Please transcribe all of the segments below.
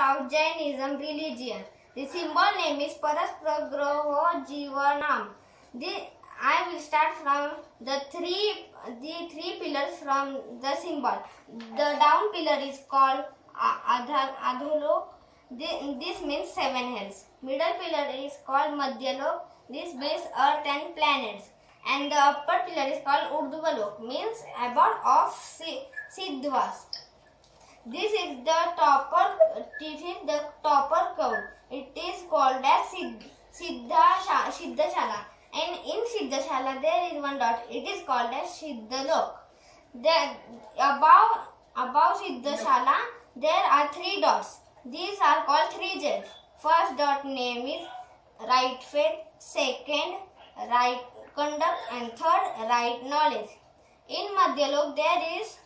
of Jainism religion. The symbol name is Paraspragroho Jivanam. I will start from the three the three pillars from the symbol. The down pillar is called Adholok. This means seven hells. Middle pillar is called Madhyalok. This means earth and planets. And the upper pillar is called Urdhvalok, means abode of Si- Siddhvas. This is the topper. Is the topper code. It is called as Siddh, Siddha Sha- Siddhashala. And in Siddhashala there is one dot. It is called as Siddhalok. The above above Siddhashala there are three dots. These are called three jewels. First dot name is right faith. Second right conduct and third right knowledge. In Madhyalok there is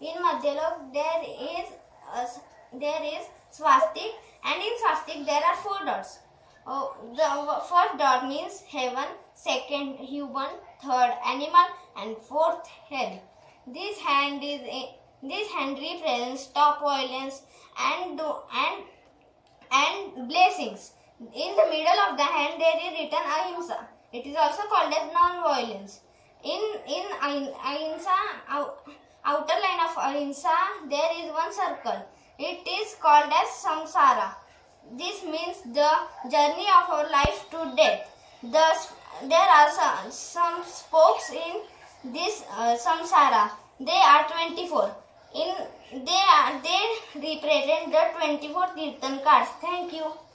in Madhyalok there is s there is swastik and in swastik there are four dots. Oh, the uh, first dot means heaven, second human, third animal, and fourth hell. This hand is this hand represents stop violence and do, and and blessings. In the middle of the hand there is written ahimsa. It is also called as non-violence. In in ahimsa ou- outer line of ahimsa there is one circle. It is called as samsara. This means the journey of our life to death. Thus, there are some, some spokes in this uh, samsara. They are 24. In they are they represent the 24 Tirthankars. Thank you.